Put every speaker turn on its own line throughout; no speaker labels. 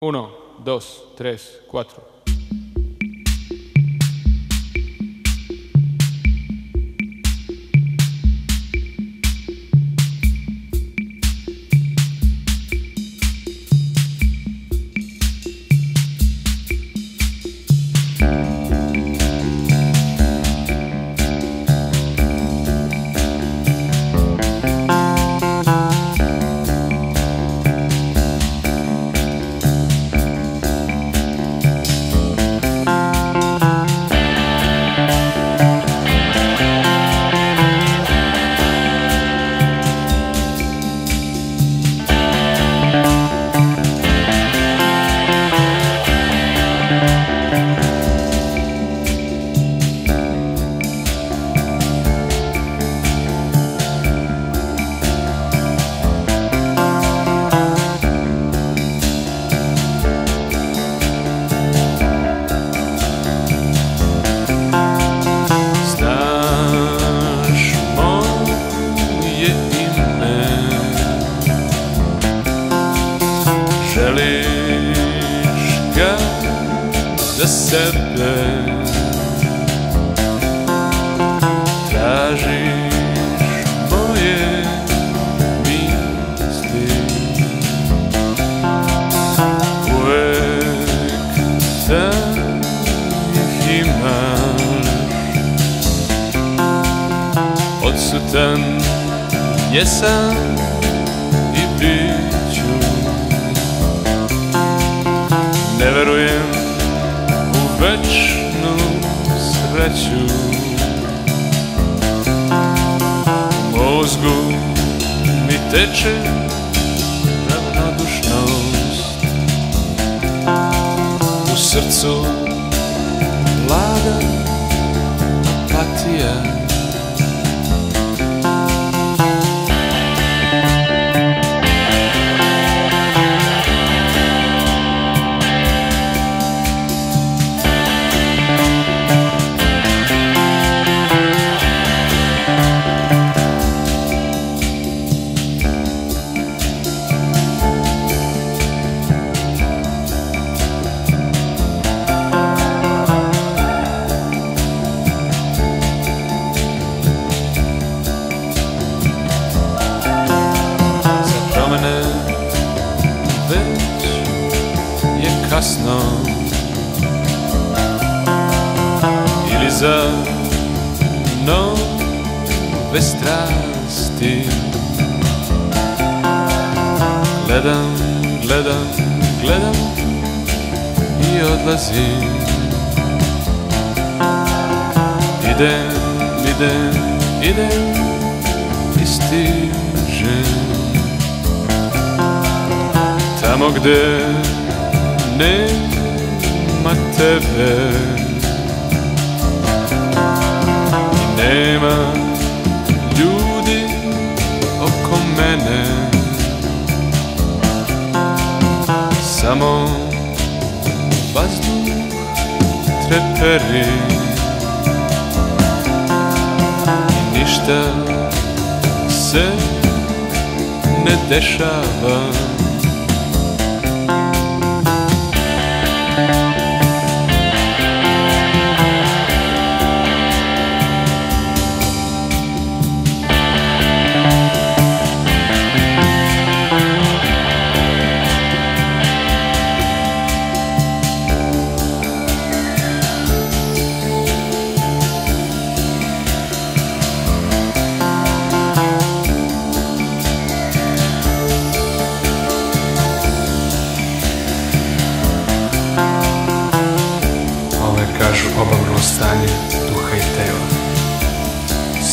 1, 2, 3, 4. za sebe. Tražiš moje misli. Uvek da ih imaš. Odsutan jesam i bit ću. Ne verujem večnu sreću. Mozgu mi teče ravnodušnost. U srcu vlada apatija za nove strasti. Gledam, gledam, gledam i odlazim. Idem, idem, idem i stižem. Tamo gde nema tebe nema ljudi oko mene. Samo vazduh treperi I ništa se ne dešava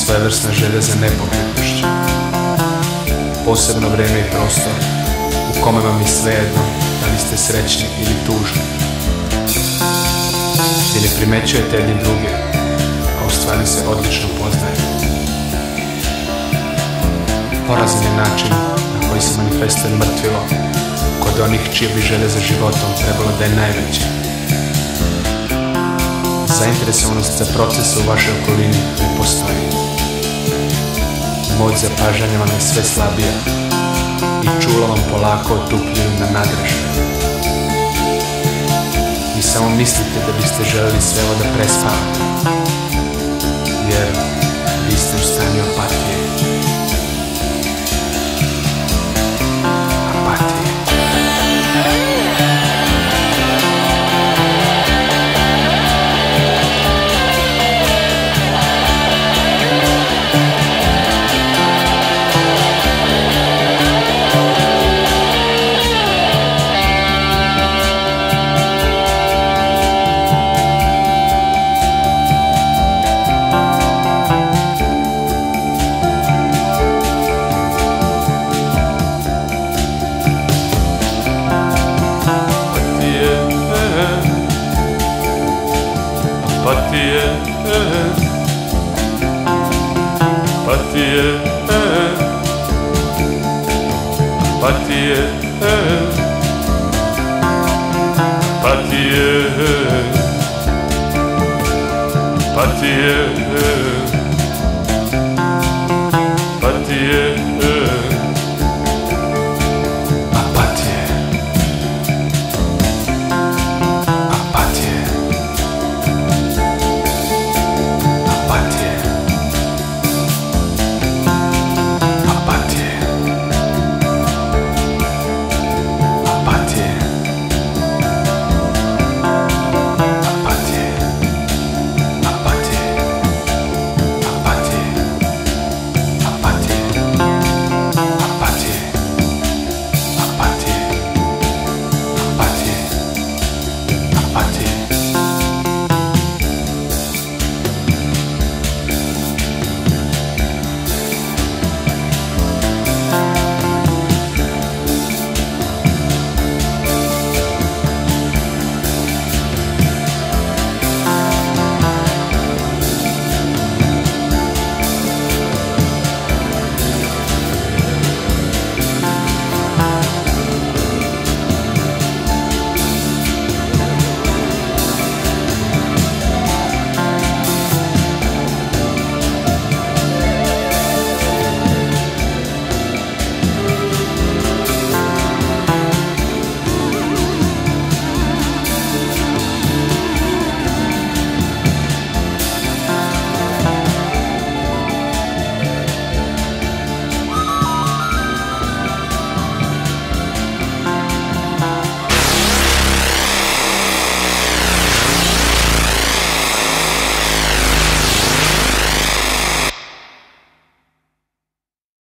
Svevrsna želja za nepokretnošću. Posebno vreme i prostor u kome vam je svejedno da li ste srećni ili tužni. Gdje ne primećujete jedni druge, a u stvari se odlično poznajete. Porazan je način na koji se manifestuje mrtvilo kod onih čije bi želje za životom trebalo da je najveće. Zainteresovanost za procese u vašoj okolini ne postoji. Moć zapažanja vam je sve slabija i čula vam polako otupljuju na nadrašaju. I samo mislite da biste želili sve ovo da prespavate, jer vi ste u stanju
opatije. Patie, Patie, Patie.